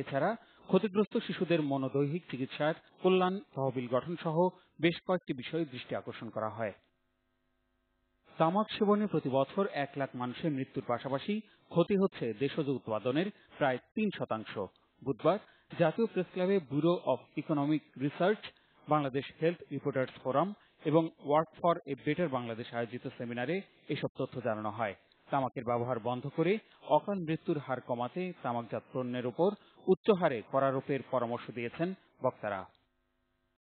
এছাড়া ক্ষতিগ্রস্ত শিশুদের মনোদৈহিক চিকিৎসার কল্যাণ তহবিল গঠন সহ বেশ কয়েকটি বিষয়ে দৃষ্টি আকর্ষণ করা হয়। তামাক সেবনে প্রতি বছর এক লাখ মানুষের মৃত্যুর পাশাপাশি ক্ষতি হচ্ছে দেশজ উৎপাদনের প্রায় তিন শতাংশ। বুধবার জাতীয় প্রেসক্লাবে bureau of economic research, Bangladesh health reporters forum এবং work for a better Bangladesh আয়োজিত সেমিনারে এসব তথ্য জানানো হয়। তামাকের ব্যবহার বন্ধ করে অকাল মৃত্যুর হার কমাতে তামাকজাত পণ্যের ওপর উচ্চহারে করারোপের পরামর্শ দিয়েছেন বক্তারা।